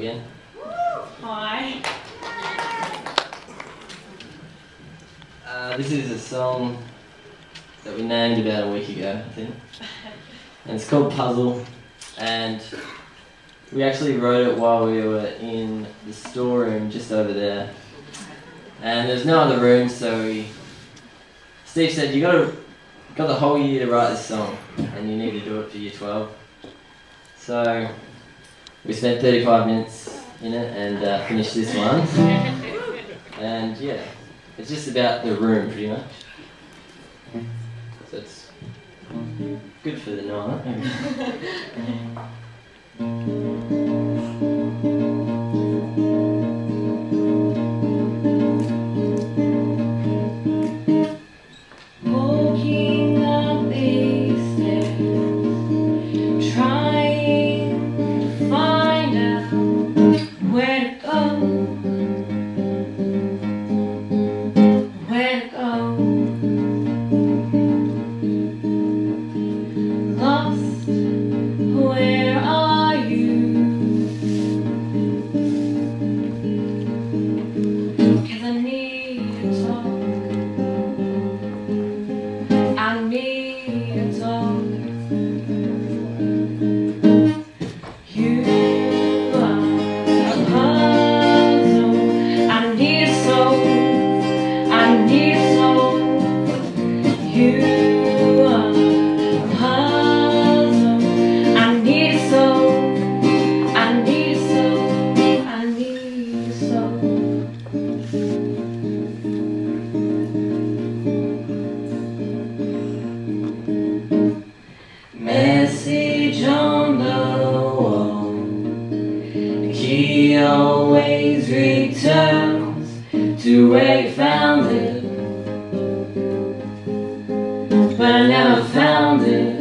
again. Hi. Uh, this is a song that we named about a week ago, I think. And it's called Puzzle. And we actually wrote it while we were in the storeroom just over there. And there's no other room, so we, Steve said, you got to got the whole year to write this song, and you need to do it for year 12. So we spent 35 minutes in it and uh, finished this one. And yeah, it's just about the room pretty much. So it's good for the night. Message on the wall. Key always returns to where you found it. But I never found it.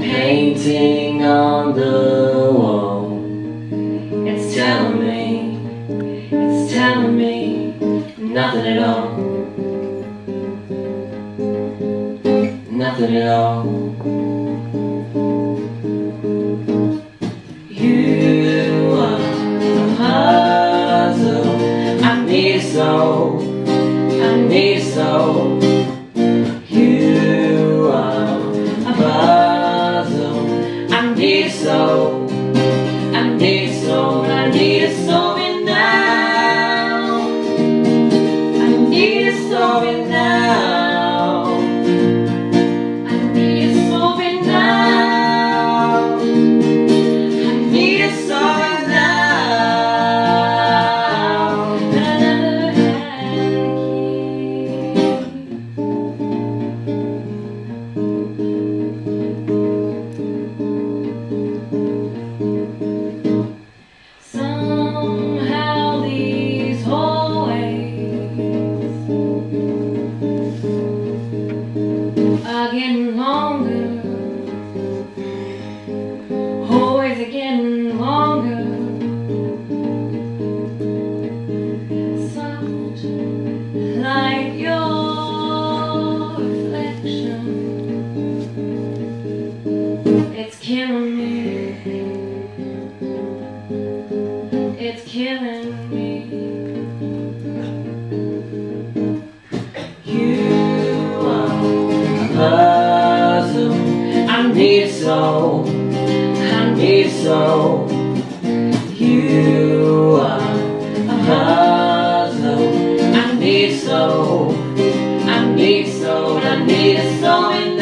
Painting on the nothing at all. again home. so. You are a puzzle. I need so. I need so. I need a soul